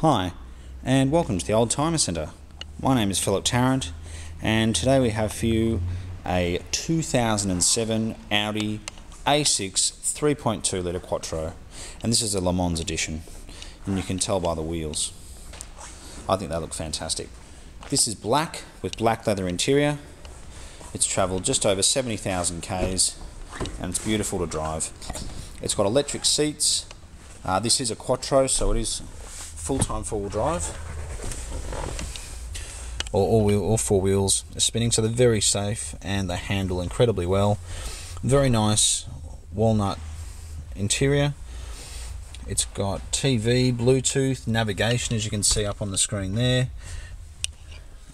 Hi, and welcome to the Oldtimer Centre. My name is Philip Tarrant, and today we have for you a 2007 Audi A6 3.2 litre Quattro, and this is a Le Mans edition, and you can tell by the wheels. I think they look fantastic. This is black with black leather interior. It's travelled just over 70,000 k's, and it's beautiful to drive. It's got electric seats. Uh, this is a Quattro, so it is full-time four-wheel drive. or all, wheel, all four wheels are spinning, so they're very safe and they handle incredibly well. Very nice walnut interior. It's got TV, Bluetooth, navigation, as you can see up on the screen there.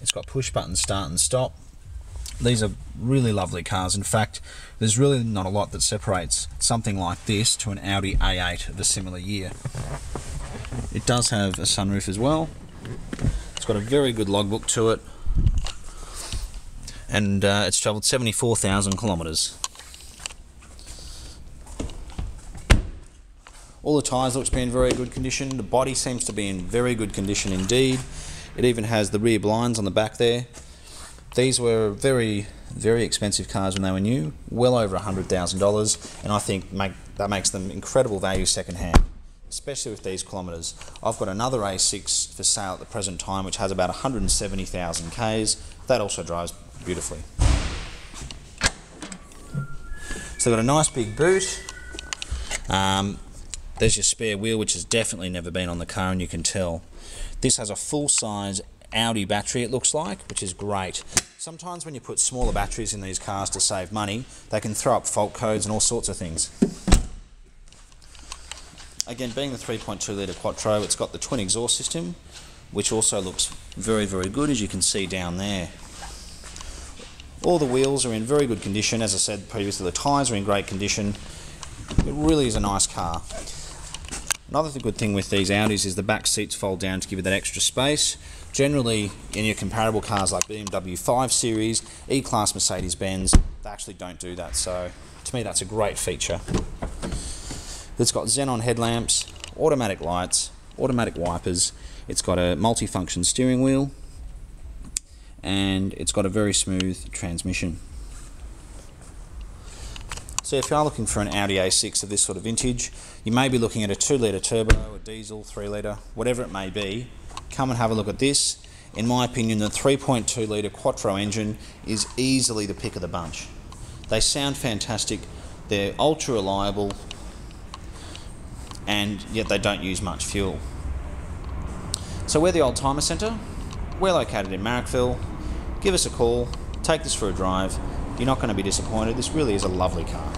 It's got push button start and stop. These are really lovely cars. In fact, there's really not a lot that separates something like this to an Audi A8 of a similar year. Does have a sunroof as well. It's got a very good logbook to it. And uh, it's travelled 74,000 kilometres. All the tyres looks to be in very good condition. The body seems to be in very good condition indeed. It even has the rear blinds on the back there. These were very, very expensive cars when they were new, well over $100,000, and I think make, that makes them incredible value second-hand especially with these kilometres. I've got another A6 for sale at the present time, which has about 170,000 Ks. That also drives beautifully. So got a nice big boot. Um, there's your spare wheel, which has definitely never been on the car, and you can tell. This has a full-size Audi battery, it looks like, which is great. Sometimes when you put smaller batteries in these cars to save money, they can throw up fault codes and all sorts of things. Again, being the 3.2 litre Quattro, it's got the twin exhaust system, which also looks very, very good, as you can see down there. All the wheels are in very good condition. As I said previously, the tyres are in great condition. It really is a nice car. Another good thing with these Audis is the back seats fold down to give you that extra space. Generally, in your comparable cars like BMW 5 Series, E-Class Mercedes-Benz, they actually don't do that. So, to me, that's a great feature. It's got xenon headlamps, automatic lights, automatic wipers. It's got a multifunction steering wheel, and it's got a very smooth transmission. So if you are looking for an Audi A6 of this sort of vintage, you may be looking at a 2 litre turbo, a diesel, 3 litre, whatever it may be. Come and have a look at this. In my opinion, the 3.2 litre Quattro engine is easily the pick of the bunch. They sound fantastic, they're ultra reliable, and yet they don't use much fuel. So we're the Oldtimer Centre. We're located in Marrickville. Give us a call, take this for a drive. You're not going to be disappointed. This really is a lovely car.